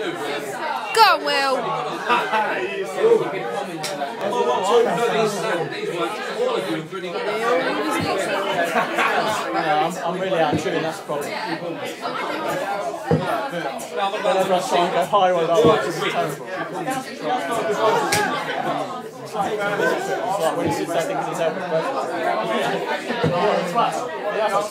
Go Will. Yeah, I'm, I'm really tune, that's the problem. Whenever I try and go high road, I watch it's terrible. It's like when he sits there thinking he's helping the Yeah, that's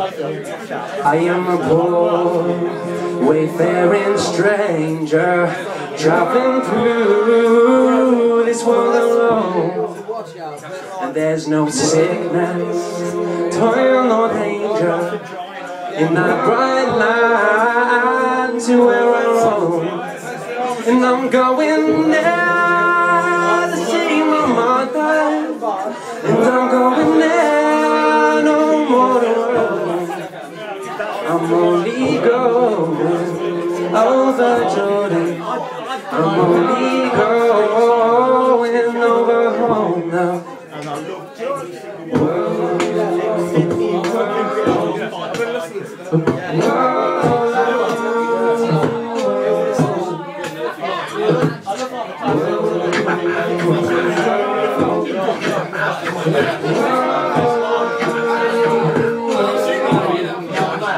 I am a poor, wayfaring stranger, traveling through this world alone. And there's no sickness, toil nor danger in that bright land to where I roam. And I'm going there I'm only going over Jordan. I'm only going over home now.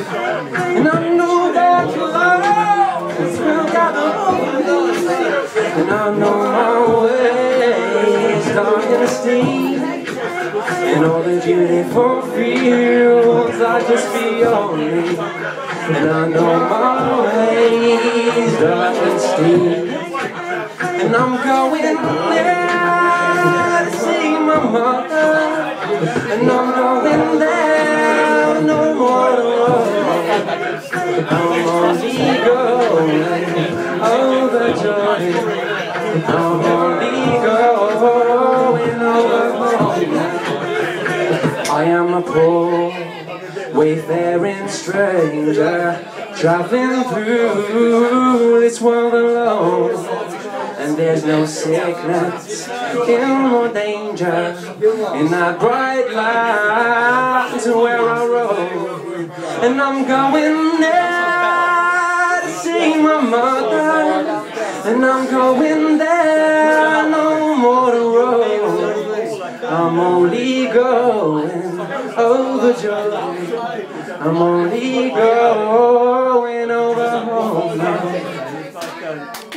And I know that love will gather And I know my way is dark and steep And all the beautiful fields are just beyond me. And I know my way is dark and steep And I'm going there to see my mother. And I'm I'm only going over Jordan. I'm only going over. I am a poor, wayfaring stranger, traveling through this world alone. And there's no sickness, or danger in that bright light where I. And I'm going there to see my mother. And I'm going there no more to roam. I'm only going oh, over Jordan. I'm only going over home now.